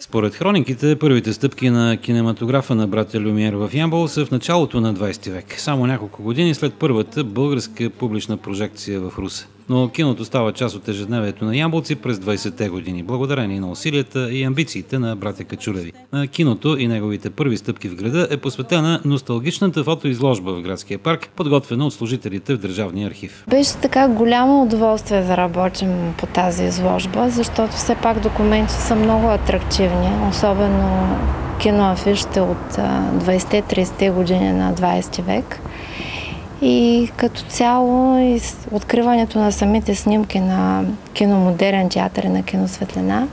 Според хрониките, първите стъпки на кинематографа на братя Люмиер в Ямбол са в началото на 20 век, само няколко години след първата българска публична прожекция в Русе но киното става част от ежедневието на ямболци през 20-те години, благодарение на усилията и амбициите на братя Качулеви. На киното и неговите първи стъпки в града е посветена носталгичната фотоизложба в градския парк, подготвена от служителите в Държавния архив. Беше така голямо удоволствие да работим по тази изложба, защото все пак документи са много атрактивни, особено киноафишите от 20-30 години на 20 век. И като цяло откриването на самите снимки на киномодерен театър и на киносветлина.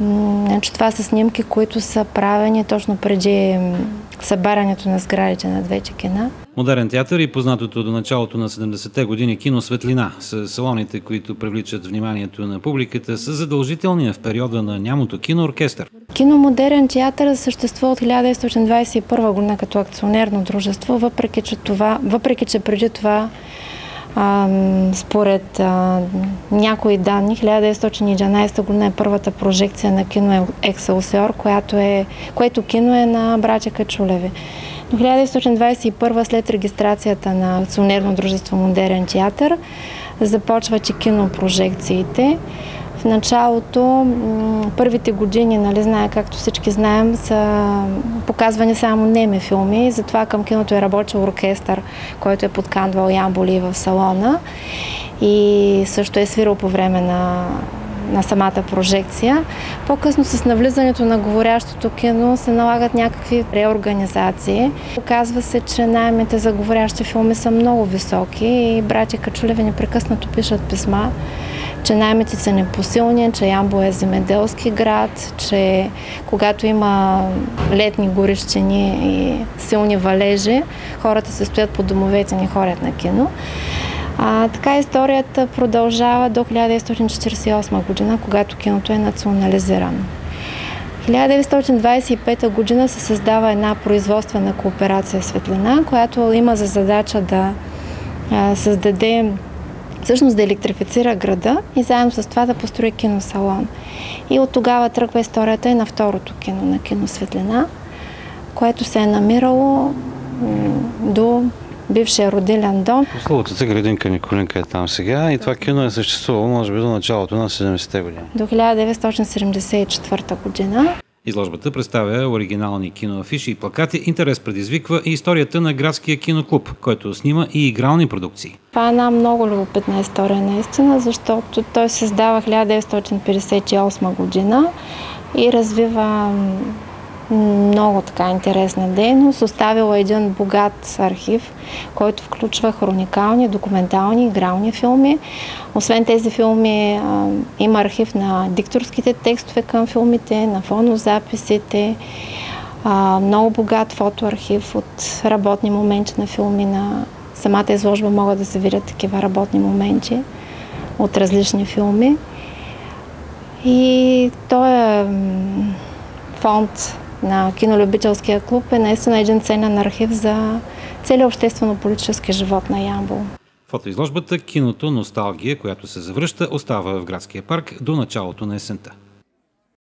Значи, това са снимки, които са правени точно преди събарянето на сградите на двете кина. Модерен театър и познатото до началото на 70-те години кино Светлина са салоните, които привличат вниманието на публиката, са задължителни в периода на нямото кино оркестър. Кино Модерен театър съществува от 1921 година като акционерно дружество, въпреки че, това, въпреки, че преди това а, според а, някои данни, 1911 година е първата прожекция на кино Екселсиор, което, е, което кино е на братя Качулеви. До 1921 след регистрацията на акционерно дружество Модерен театър започват и кинопрожекциите. В началото, първите години, нали, знае, както всички знаем, са показвани само неми филми. Затова към киното е работил оркестър, който е подканвал Ямболи в салона и също е свирал по време на на самата прожекция. По-късно с навлизането на говорящото кино се налагат някакви реорганизации. Оказва се, че найемите за говорящи филми са много високи и братя Качулеви непрекъснато пишат писма че наймите са непосилни, че Ямбо е земеделски град, че когато има летни горещини и силни валежи, хората се стоят по домовете, не ходят на кино. А, така историята продължава до 1948 година, когато киното е национализирано. 1925 година се създава една производствена кооперация Светлина, която има за задача да създаде всъщност да електрифицира града и заедно с това да построи киносалон. И от тогава тръгва историята и на второто кино, на кино Светлина, което се е намирало до бившия родилен дом. Словата градинка Николинка е там сега и това кино е съществувало може би до началото на 70-те години. До 1974 година. Изложбата представя оригинални киноафиши и плакати. Интерес предизвиква и историята на градския киноклуб, който снима и игрални продукции. Това е една много любопитна история наистина, защото той създава 1958 година и развива много така интересна дейност. Оставила един богат архив, който включва хроникални, документални, игрални филми. Освен тези филми има архив на дикторските текстове към филмите, на фонозаписите, много богат фотоархив от работни моменти на филми. На самата изложба могат да се видят такива работни моменти от различни филми. И той е фонд на кинолюбителския клуб е наистина един ценен архив за целият обществено-политически живот на Ямбол. Фотоизложбата Киното Носталгия, която се завръща, остава в градския парк до началото на есента.